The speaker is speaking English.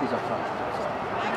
She's up front.